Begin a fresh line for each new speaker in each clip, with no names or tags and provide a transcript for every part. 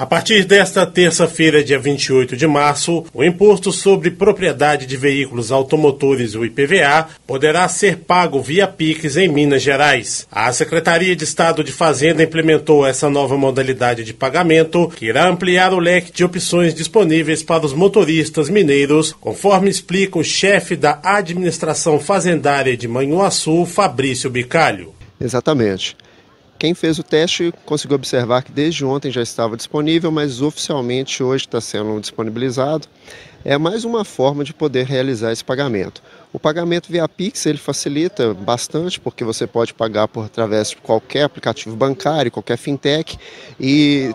A partir desta terça-feira, dia 28 de março, o Imposto sobre Propriedade de Veículos Automotores, o IPVA, poderá ser pago via PIX em Minas Gerais. A Secretaria de Estado de Fazenda implementou essa nova modalidade de pagamento, que irá ampliar o leque de opções disponíveis para os motoristas mineiros, conforme explica o chefe da Administração Fazendária de Manhuaçu, Fabrício Bicalho.
Exatamente. Quem fez o teste conseguiu observar que desde ontem já estava disponível, mas oficialmente hoje está sendo disponibilizado. É mais uma forma de poder realizar esse pagamento. O pagamento via Pix ele facilita bastante, porque você pode pagar por através de qualquer aplicativo bancário, qualquer fintech, e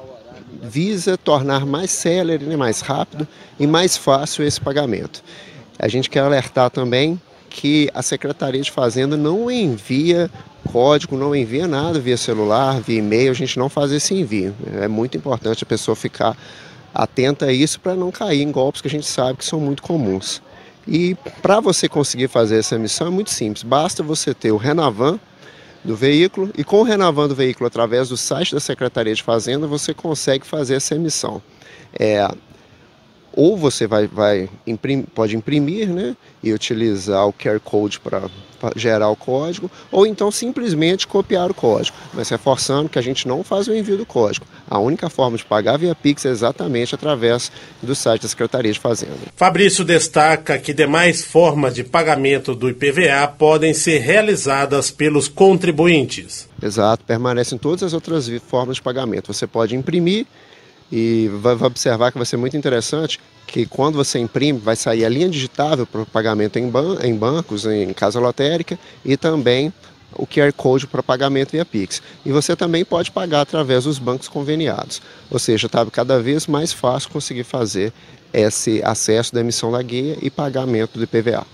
visa tornar mais célere, né, mais rápido e mais fácil esse pagamento. A gente quer alertar também que a Secretaria de Fazenda não envia código, não envia nada via celular, via e-mail, a gente não faz esse envio. É muito importante a pessoa ficar atenta a isso para não cair em golpes que a gente sabe que são muito comuns. E para você conseguir fazer essa emissão é muito simples, basta você ter o Renavan do veículo e com o Renavan do veículo através do site da Secretaria de Fazenda você consegue fazer essa emissão. É, ou você vai, vai imprim, pode imprimir né, e utilizar o QR Code para gerar o código, ou então simplesmente copiar o código, mas reforçando que a gente não faz o envio do código. A única forma de pagar via Pix é exatamente através do site da Secretaria de Fazenda.
Fabrício destaca que demais formas de pagamento do IPVA podem ser realizadas pelos contribuintes.
Exato, permanecem todas as outras formas de pagamento. Você pode imprimir e vai observar que vai ser muito interessante que quando você imprime, vai sair a linha digitável para o pagamento em, ban em bancos, em casa lotérica e também o QR Code para pagamento via Pix. E você também pode pagar através dos bancos conveniados. Ou seja, está cada vez mais fácil conseguir fazer esse acesso da emissão da guia e pagamento do IPVA.